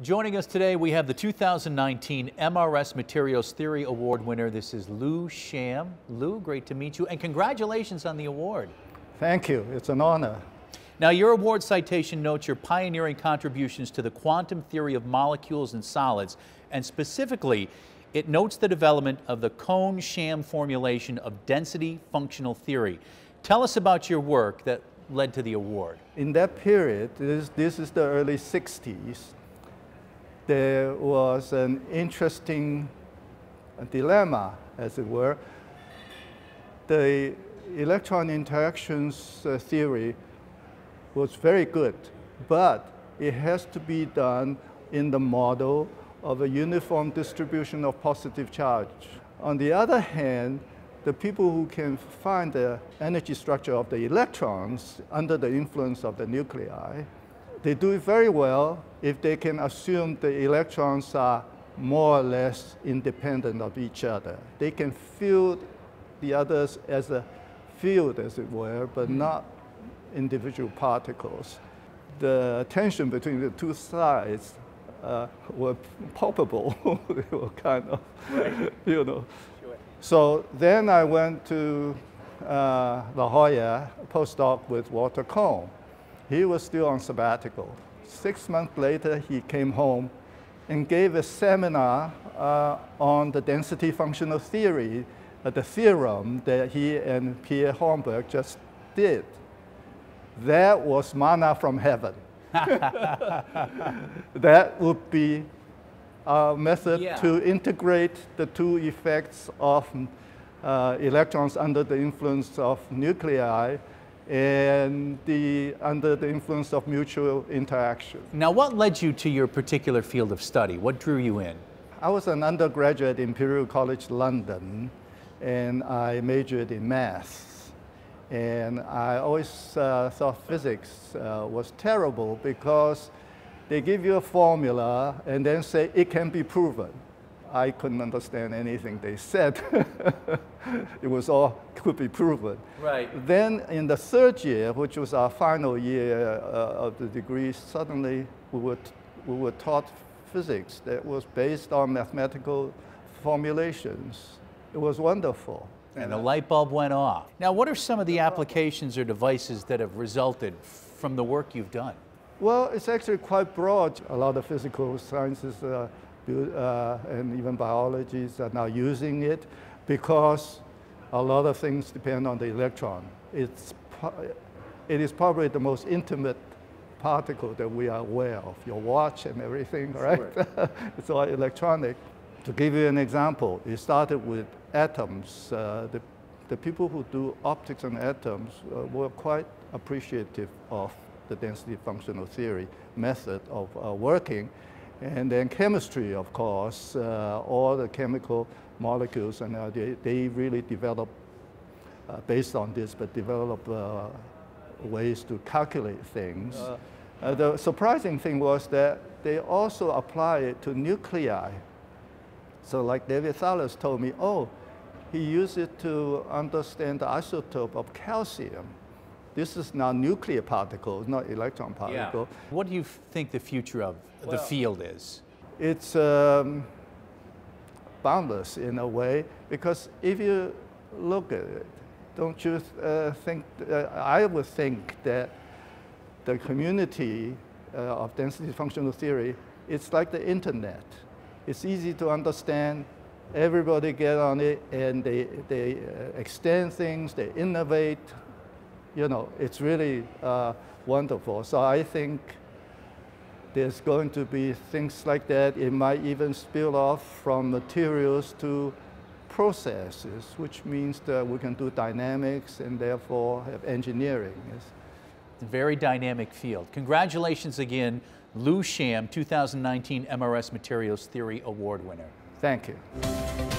Joining us today, we have the 2019 MRS Materials Theory Award winner. This is Lu Sham. Lu, great to meet you, and congratulations on the award. Thank you. It's an honor. Now, your award citation notes your pioneering contributions to the quantum theory of molecules and solids, and specifically, it notes the development of the Kohn-Sham formulation of density functional theory. Tell us about your work that led to the award. In that period, this, this is the early 60s, there was an interesting dilemma, as it were. The electron interactions uh, theory was very good, but it has to be done in the model of a uniform distribution of positive charge. On the other hand, the people who can find the energy structure of the electrons under the influence of the nuclei, they do it very well if they can assume the electrons are more or less independent of each other. They can feel the others as a field, as it were, but not individual particles. The tension between the two sides uh, were palpable. they were kind of, right. you know. Sure. So then I went to uh, La Jolla, postdoc with Walter Kohn. He was still on sabbatical. Six months later, he came home and gave a seminar uh, on the density functional theory, uh, the theorem that he and Pierre Hohenberg just did. That was manna from heaven. that would be a method yeah. to integrate the two effects of uh, electrons under the influence of nuclei and the, under the influence of mutual interaction. Now, what led you to your particular field of study? What drew you in? I was an undergraduate in Imperial College London, and I majored in math. And I always uh, thought physics uh, was terrible because they give you a formula and then say it can be proven. I couldn't understand anything they said. it was all could be proven. Right. Then in the third year, which was our final year uh, of the degree, suddenly we were, we were taught physics that was based on mathematical formulations. It was wonderful. And the light bulb went off. Now, what are some of the applications or devices that have resulted from the work you've done? Well, it's actually quite broad. A lot of physical sciences uh, and even biologists are now using it because a lot of things depend on the electron. It's, it is probably the most intimate particle that we are aware of, your watch and everything, right? Sure. it's all electronic. To give you an example, it started with atoms. Uh, the, the people who do optics on atoms uh, were quite appreciative of the density functional theory method of uh, working. And then chemistry, of course, uh, all the chemical molecules, and uh, they, they really develop, uh, based on this, but develop ways to calculate things. the surprising thing was that they also apply it to nuclei. So like David Thales told me, oh, he used it to understand the isotope of calcium. This is now nuclear particle, not electron particle. Yeah. What do you think the future of well, the field is? It's um, boundless in a way, because if you look at it, don't you uh, think, uh, I would think that the community uh, of density functional theory, it's like the internet. It's easy to understand. Everybody get on it and they, they uh, extend things, they innovate. You know, it's really uh, wonderful. So I think there's going to be things like that. It might even spill off from materials to processes, which means that we can do dynamics and therefore have engineering. It's a very dynamic field. Congratulations again, Lu Sham, 2019 MRS Materials Theory Award winner. Thank you.